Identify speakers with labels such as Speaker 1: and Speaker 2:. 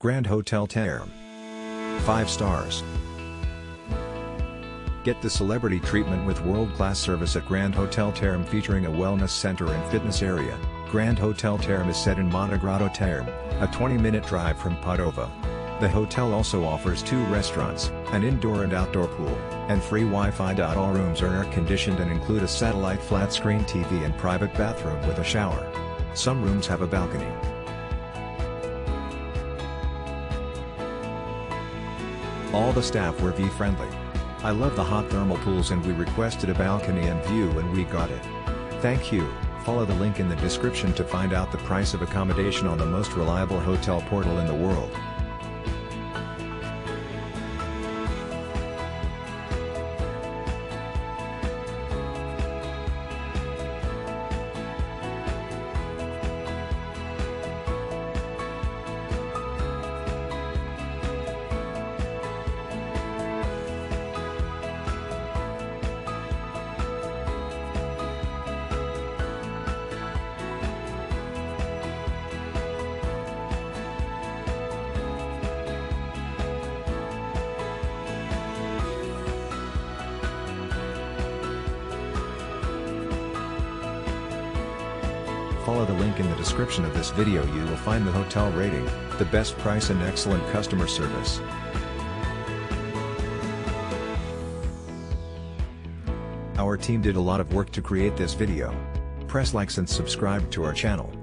Speaker 1: Grand Hotel Terme. 5 stars. Get the celebrity treatment with world-class service at Grand Hotel Terme featuring a wellness center and fitness area. Grand Hotel Terme is set in Montegrotto Terme, a 20-minute drive from Padova. The hotel also offers two restaurants, an indoor and outdoor pool, and free Wi-Fi. All rooms are air-conditioned and include a satellite flat-screen TV and private bathroom with a shower. Some rooms have a balcony. All the staff were V-friendly. I love the hot thermal pools and we requested a balcony and view and we got it. Thank you, follow the link in the description to find out the price of accommodation on the most reliable hotel portal in the world. Follow the link in the description of this video you will find the hotel rating, the best price and excellent customer service. Our team did a lot of work to create this video. Press likes and subscribe to our channel.